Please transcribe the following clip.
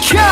Charlie.